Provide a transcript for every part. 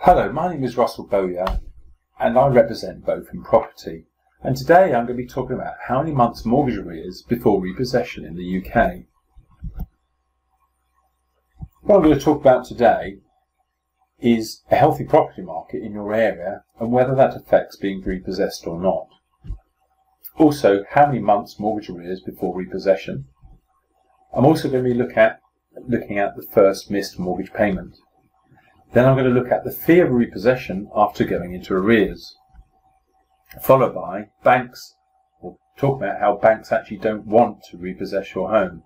Hello, my name is Russell Bowyer and I represent Bowfin Property. And today I'm going to be talking about how many months mortgage arrears before repossession in the UK. What I'm going to talk about today is a healthy property market in your area and whether that affects being repossessed or not. Also, how many months mortgage arrears before repossession. I'm also going to be look at, looking at the first missed mortgage payment. Then I'm going to look at the fee of repossession after going into arrears. Followed by banks, we'll talk about how banks actually don't want to repossess your home.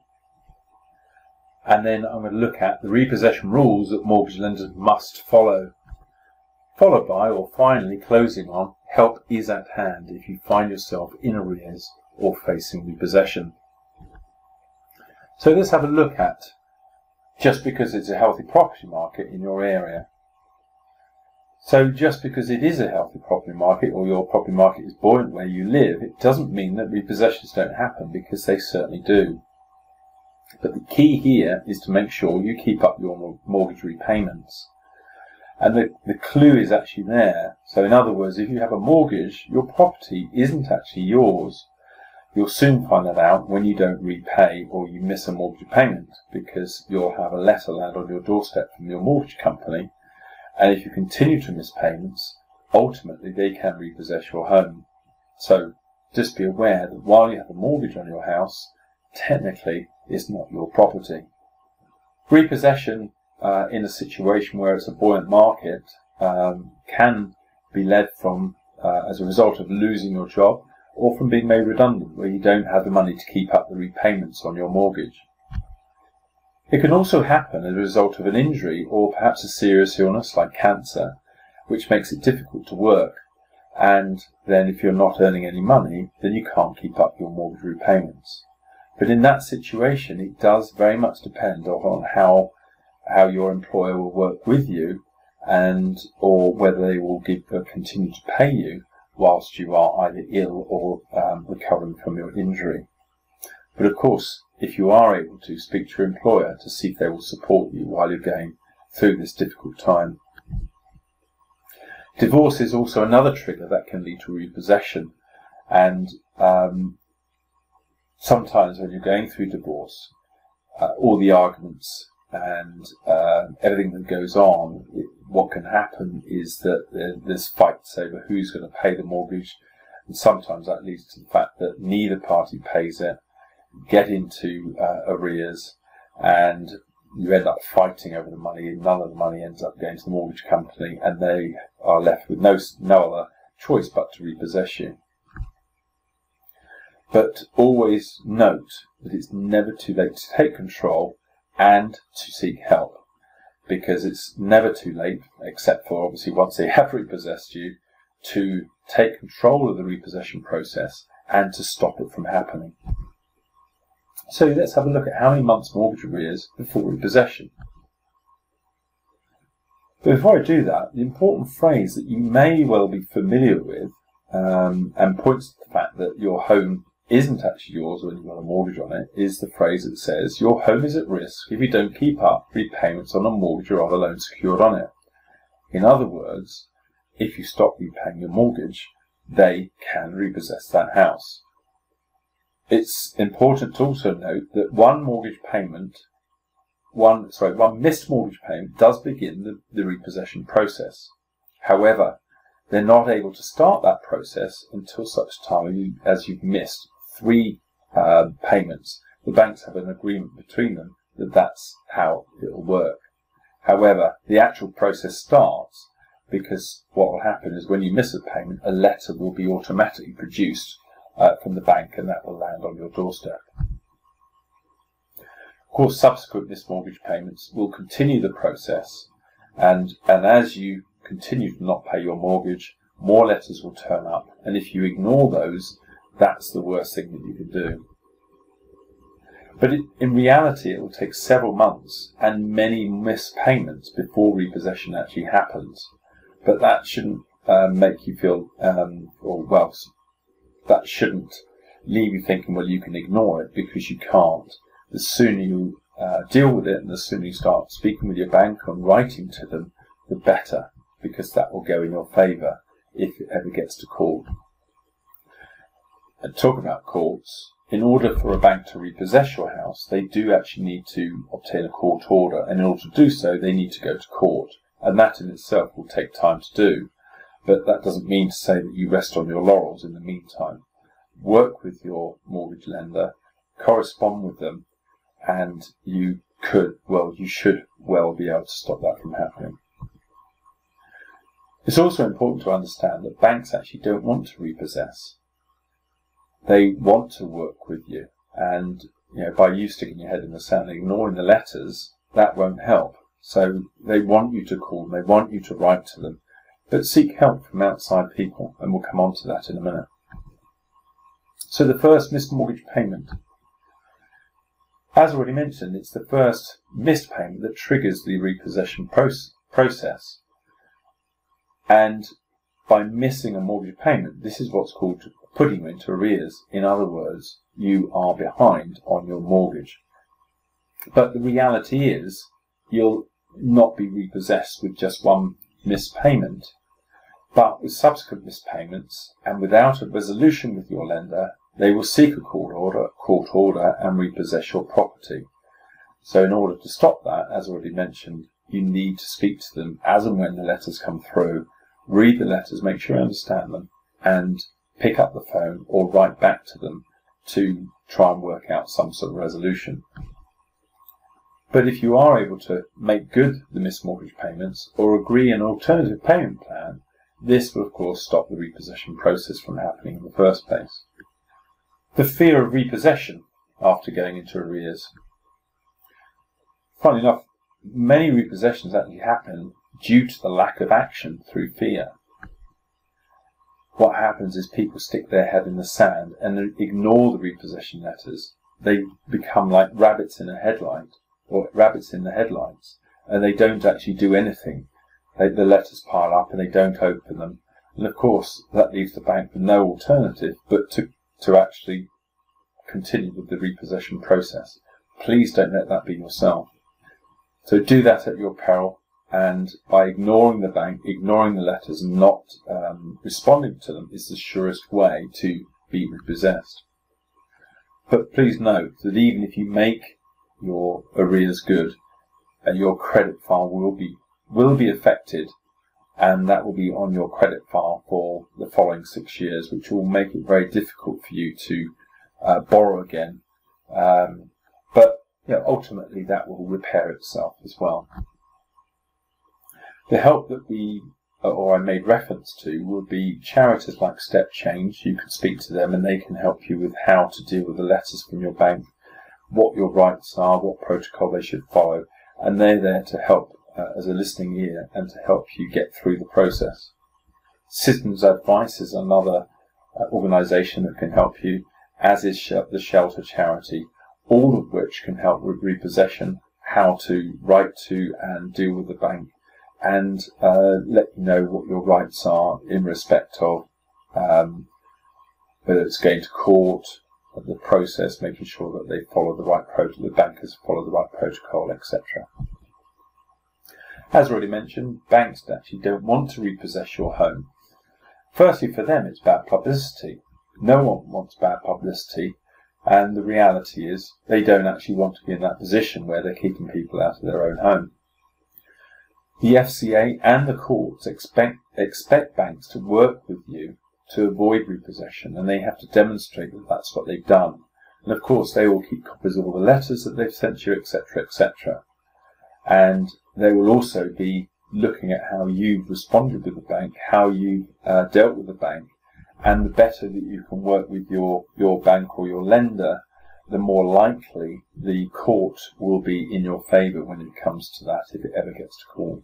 And then I'm going to look at the repossession rules that mortgage lenders must follow. Followed by, or finally closing on, help is at hand if you find yourself in arrears or facing repossession. So let's have a look at just because it's a healthy property market in your area. So just because it is a healthy property market or your property market is buoyant where you live, it doesn't mean that repossessions don't happen because they certainly do. But the key here is to make sure you keep up your mortgage repayments. And the, the clue is actually there. So in other words, if you have a mortgage, your property isn't actually yours. You'll soon find that out when you don't repay or you miss a mortgage payment because you'll have a letter land on your doorstep from your mortgage company. And if you continue to miss payments, ultimately they can repossess your home. So just be aware that while you have a mortgage on your house, technically it's not your property. Repossession uh, in a situation where it's a buoyant market um, can be led from uh, as a result of losing your job or from being made redundant where you don't have the money to keep up the repayments on your mortgage. It can also happen as a result of an injury or perhaps a serious illness like cancer, which makes it difficult to work. And then if you're not earning any money, then you can't keep up your mortgage repayments. But in that situation, it does very much depend on how, how your employer will work with you and, or whether they will give, continue to pay you whilst you are either ill or um, recovering from your injury. But of course, if you are able to speak to your employer to see if they will support you while you're going through this difficult time. Divorce is also another trigger that can lead to repossession. And um, sometimes when you're going through divorce, uh, all the arguments and uh, everything that goes on, it, what can happen is that there's fights over who's going to pay the mortgage, and sometimes that leads to the fact that neither party pays it, get into uh, arrears, and you end up fighting over the money, and none of the money ends up going to the mortgage company, and they are left with no, no other choice but to repossess you. But always note that it's never too late to take control and to seek help because it's never too late, except for obviously once they have repossessed you, to take control of the repossession process and to stop it from happening. So let's have a look at how many months mortgage arrears before repossession. But before I do that, the important phrase that you may well be familiar with um, and points to the fact that your home isn't actually yours when you've got a mortgage on it is the phrase that says your home is at risk if you don't keep up repayments on a mortgage or other loan secured on it. In other words, if you stop repaying your mortgage, they can repossess that house. It's important to also note that one mortgage payment, one sorry, one missed mortgage payment does begin the, the repossession process. However, they're not able to start that process until such time as you've missed three uh, payments, the banks have an agreement between them that that's how it will work. However, the actual process starts because what will happen is when you miss a payment, a letter will be automatically produced uh, from the bank and that will land on your doorstep. Of course, subsequent missed mortgage payments will continue the process and, and as you continue to not pay your mortgage, more letters will turn up and if you ignore those, that's the worst thing that you can do. But it, in reality, it will take several months and many missed payments before repossession actually happens. But that shouldn't um, make you feel, um, or well, that shouldn't leave you thinking, well, you can ignore it because you can't. The sooner you uh, deal with it and the sooner you start speaking with your bank and writing to them, the better. because that will go in your favour if it ever gets to court. And talk about courts, in order for a bank to repossess your house, they do actually need to obtain a court order, and in order to do so, they need to go to court, and that in itself will take time to do. But that doesn't mean to say that you rest on your laurels in the meantime. Work with your mortgage lender, correspond with them, and you could, well, you should well be able to stop that from happening. It's also important to understand that banks actually don't want to repossess. They want to work with you, and you know, by you sticking your head in the sand and ignoring the letters, that won't help. So they want you to call them, they want you to write to them, but seek help from outside people, and we'll come on to that in a minute. So the first missed mortgage payment. As already mentioned, it's the first missed payment that triggers the repossession process. And by missing a mortgage payment, this is what's called putting you into arrears. In other words, you are behind on your mortgage. But the reality is, you'll not be repossessed with just one missed payment. But with subsequent missed payments and without a resolution with your lender, they will seek a court order, court order and repossess your property. So in order to stop that, as already mentioned, you need to speak to them as and when the letters come through, read the letters, make sure you understand them, and pick up the phone or write back to them to try and work out some sort of resolution. But if you are able to make good the missed mortgage payments or agree an alternative payment plan, this will of course stop the repossession process from happening in the first place. The fear of repossession after going into arrears. Funnily enough, many repossessions actually happen due to the lack of action through fear what happens is people stick their head in the sand and ignore the repossession letters. They become like rabbits in a headlight, or rabbits in the headlights, and they don't actually do anything. They, the letters pile up and they don't open them. And of course, that leaves the bank with no alternative but to, to actually continue with the repossession process. Please don't let that be yourself. So do that at your peril and by ignoring the bank, ignoring the letters, and not um, responding to them is the surest way to be repossessed. But please note that even if you make your arrears good, uh, your credit file will be will be affected, and that will be on your credit file for the following six years, which will make it very difficult for you to uh, borrow again. Um, but you know, ultimately, that will repair itself as well. The help that we, or I made reference to, would be charities like Step Change. You can speak to them and they can help you with how to deal with the letters from your bank, what your rights are, what protocol they should follow, and they're there to help uh, as a listening ear and to help you get through the process. Citizens Advice is another uh, organisation that can help you, as is the Shelter Charity, all of which can help with repossession, how to write to and deal with the bank, and uh, let you know what your rights are in respect of um, whether it's going to court, the process, making sure that they follow the right protocol, the bankers follow the right protocol, etc. As already mentioned, banks actually don't want to repossess your home. Firstly, for them, it's bad publicity. No one wants bad publicity, and the reality is they don't actually want to be in that position where they're keeping people out of their own home. The FCA and the courts expect, expect banks to work with you to avoid repossession, and they have to demonstrate that that's what they've done. And of course, they will keep copies of all the letters that they've sent you, etc., etc. And they will also be looking at how you've responded with the bank, how you've uh, dealt with the bank, and the better that you can work with your, your bank or your lender the more likely the court will be in your favour when it comes to that, if it ever gets to court.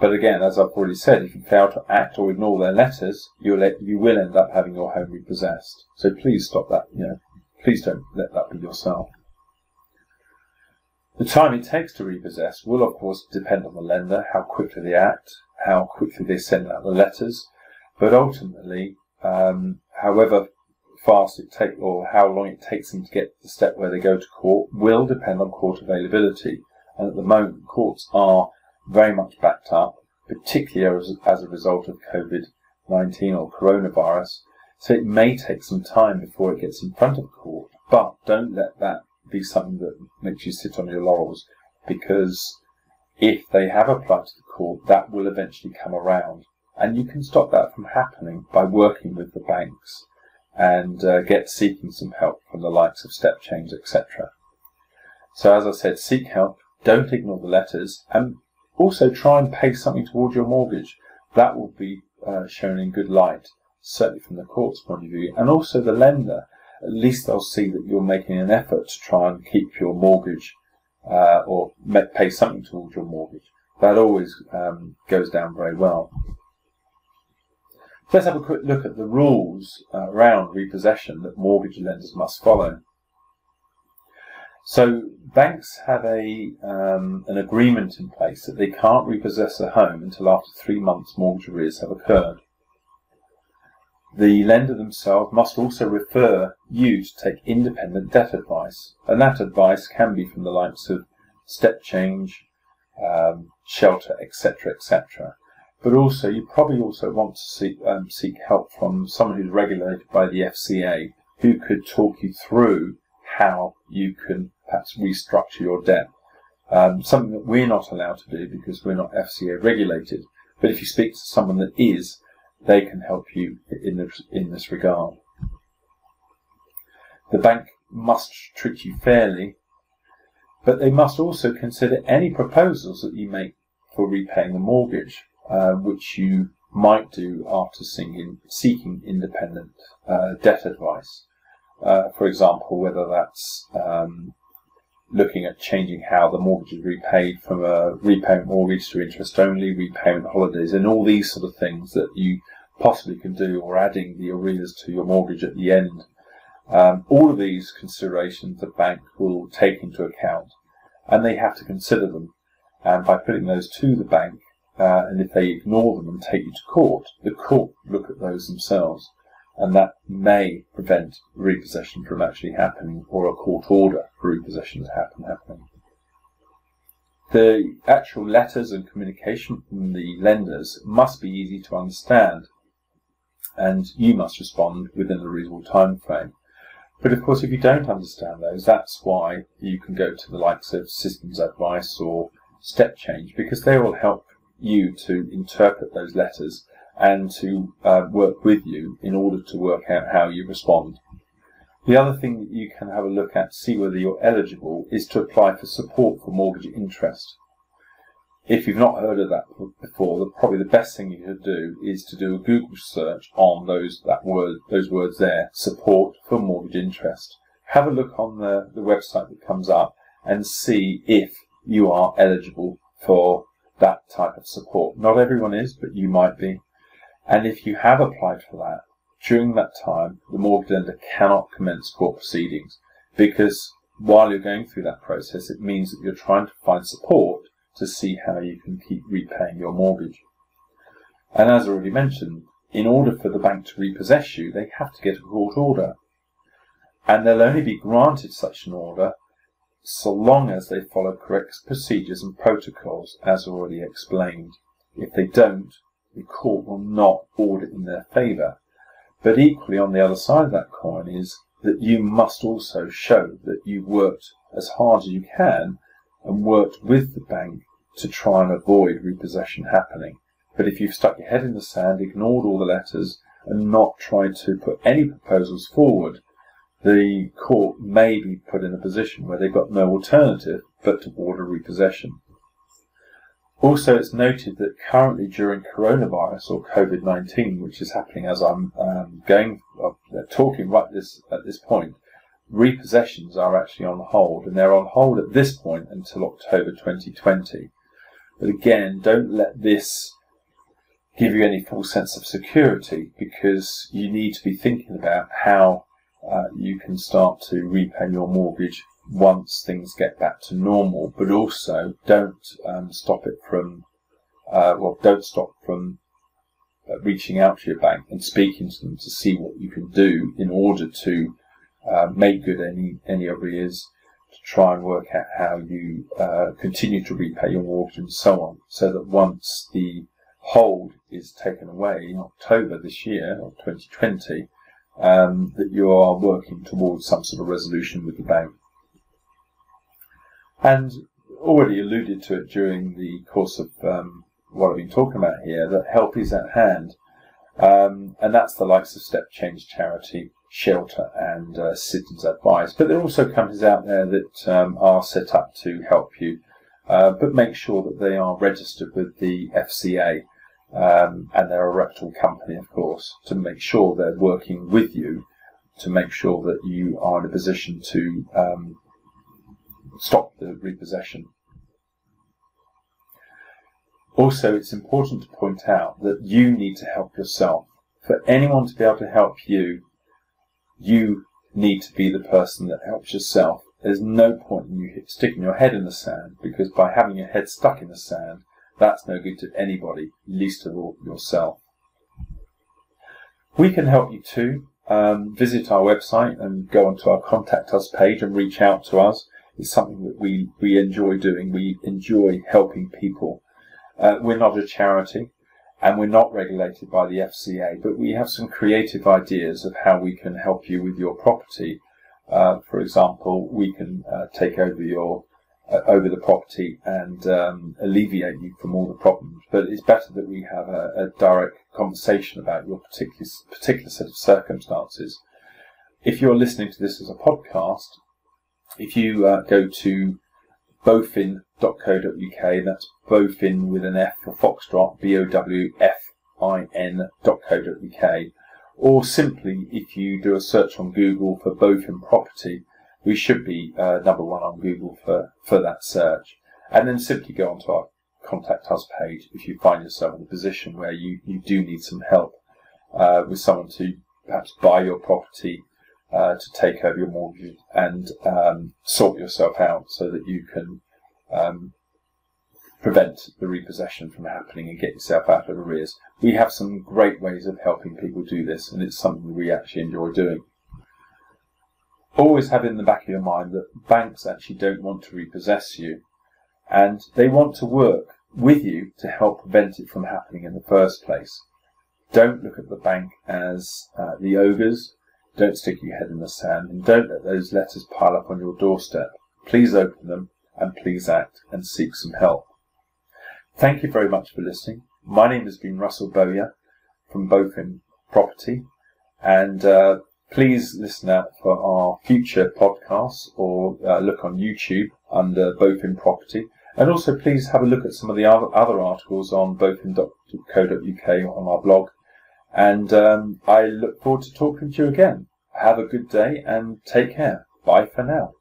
But again, as I've already said, if you fail to act or ignore their letters, you'll you will end up having your home repossessed. So please stop that. You know, please don't let that be yourself. The time it takes to repossess will, of course, depend on the lender, how quickly they act, how quickly they send out the letters. But ultimately, um, however fast it take or how long it takes them to get to the step where they go to court will depend on court availability. And at the moment, courts are very much backed up particularly as, as a result of COVID-19 or coronavirus. So it may take some time before it gets in front of court, but don't let that be something that makes you sit on your laurels because if they have applied to the court, that will eventually come around. And you can stop that from happening by working with the banks and uh, get seeking some help from the likes of StepChange, etc. So as I said, seek help, don't ignore the letters, and also try and pay something towards your mortgage. That will be uh, shown in good light, certainly from the court's point of view, and also the lender. At least they'll see that you're making an effort to try and keep your mortgage uh, or pay something towards your mortgage. That always um, goes down very well. Let's have a quick look at the rules uh, around repossession that mortgage lenders must follow. So banks have a um, an agreement in place that they can't repossess a home until after three months mortgage arrears have occurred. The lender themselves must also refer you to take independent debt advice, and that advice can be from the likes of StepChange, um, Shelter, etc., etc. But also, you probably also want to seek, um, seek help from someone who's regulated by the FCA, who could talk you through how you can perhaps restructure your debt. Um, something that we're not allowed to do because we're not FCA regulated. But if you speak to someone that is, they can help you in this, in this regard. The bank must treat you fairly, but they must also consider any proposals that you make for repaying the mortgage, uh, which you might do after seeking, seeking independent uh, debt advice. Uh, for example, whether that's um, looking at changing how the mortgage is repaid from a repayment mortgage to interest only, repayment holidays, and all these sort of things that you possibly can do, or adding the arrears to your mortgage at the end. Um, all of these considerations the bank will take into account, and they have to consider them. And by putting those to the bank, uh, and if they ignore them and take you to court, the court look at those themselves and that may prevent repossession from actually happening or a court order for repossession to happen happening. The actual letters and communication from the lenders must be easy to understand and you must respond within a reasonable time frame. But of course, if you don't understand those, that's why you can go to the likes of Citizens Advice or step change, because they will help you to interpret those letters and to uh, work with you in order to work out how you respond. The other thing that you can have a look at to see whether you're eligible is to apply for support for mortgage interest. If you've not heard of that before, the, probably the best thing you could do is to do a Google search on those that word those words there, support for mortgage interest. Have a look on the, the website that comes up and see if you are eligible for that type of support. Not everyone is, but you might be. And if you have applied for that, during that time, the mortgage lender cannot commence court proceedings because while you're going through that process, it means that you're trying to find support to see how you can keep repaying your mortgage. And as already mentioned, in order for the bank to repossess you, they have to get a court order. And they'll only be granted such an order so long as they follow correct procedures and protocols as already explained. If they don't, the court will not order in their favour. But equally on the other side of that coin is that you must also show that you've worked as hard as you can and worked with the bank to try and avoid repossession happening. But if you've stuck your head in the sand, ignored all the letters, and not tried to put any proposals forward, the court may be put in a position where they've got no alternative but to order repossession. Also, it's noted that currently during coronavirus or COVID-19, which is happening as I'm um, going, uh, talking right this at this point, repossessions are actually on hold, and they're on hold at this point until October 2020. But again, don't let this give you any false sense of security because you need to be thinking about how uh, you can start to repay your mortgage once things get back to normal, but also don't um, stop it from, uh, well, don't stop from uh, reaching out to your bank and speaking to them to see what you can do in order to uh, make good any any arrears, to try and work out how you uh, continue to repay your mortgage and so on, so that once the hold is taken away in October this year, of 2020, um, that you are working towards some sort of resolution with the bank. And already alluded to it during the course of um, what I've been talking about here, that help is at hand. Um, and that's the likes of Step Change Charity, Shelter, and uh, Citizens Advice. But there are also companies out there that um, are set up to help you, uh, but make sure that they are registered with the FCA. Um, and they're a reputable company, of course, to make sure they're working with you to make sure that you are in a position to um, stop the repossession. Also, it's important to point out that you need to help yourself. For anyone to be able to help you, you need to be the person that helps yourself. There's no point in you sticking your head in the sand because by having your head stuck in the sand, that's no good to anybody, least of all yourself. We can help you too. Um, visit our website and go onto our contact us page and reach out to us. It's something that we, we enjoy doing. We enjoy helping people. Uh, we're not a charity and we're not regulated by the FCA, but we have some creative ideas of how we can help you with your property. Uh, for example, we can uh, take over your over the property and um, alleviate you from all the problems. But it's better that we have a, a direct conversation about your particular particular set of circumstances. If you're listening to this as a podcast, if you uh, go to bowfin.co.uk, that's bowfin with an F for Foxtrot, B-O-W-F-I-N.co.uk, or simply if you do a search on Google for Bowfin Property, we should be uh, number one on Google for, for that search. And then simply go onto our contact us page if you find yourself in a position where you, you do need some help uh, with someone to perhaps buy your property uh, to take over your mortgage and um, sort yourself out so that you can um, prevent the repossession from happening and get yourself out of arrears. We have some great ways of helping people do this, and it's something we actually enjoy doing. Always have in the back of your mind that banks actually don't want to repossess you, and they want to work with you to help prevent it from happening in the first place. Don't look at the bank as uh, the ogres don't stick your head in the sand and don't let those letters pile up on your doorstep. Please open them and please act and seek some help. Thank you very much for listening. My name has been Russell Bowyer from Bowfin Property and uh, please listen out for our future podcasts or uh, look on YouTube under Bowfin Property. And also please have a look at some of the other, articles on bowfin.co.uk on our blog and um, I look forward to talking to you again. Have a good day and take care. Bye for now.